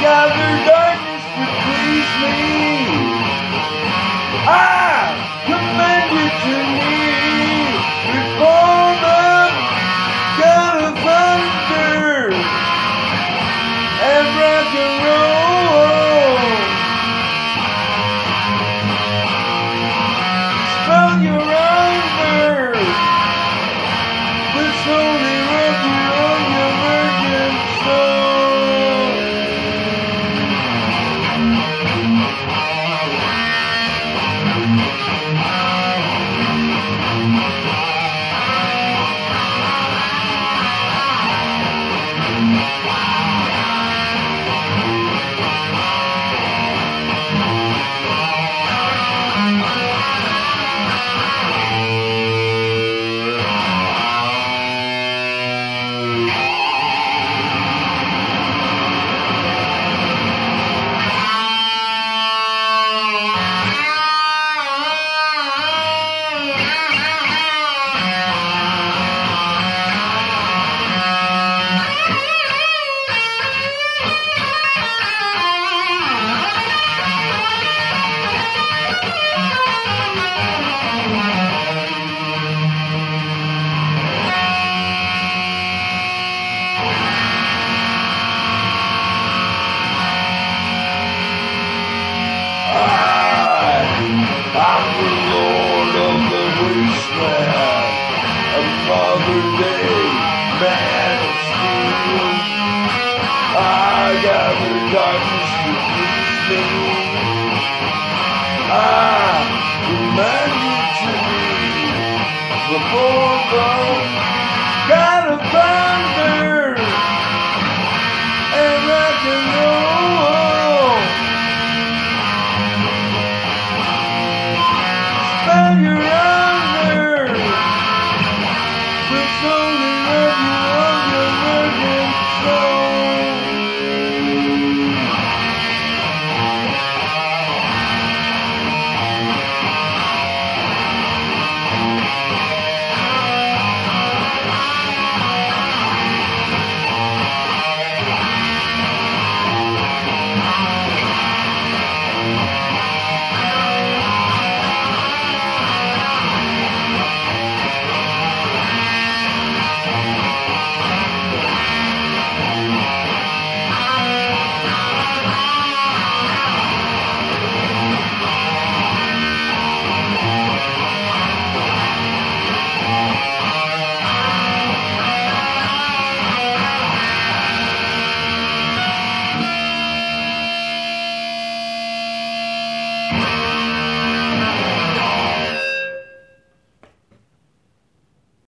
gather darkness would please me. I Mother's Day, Man of Steel. I got the darkness to please I demand you to be the full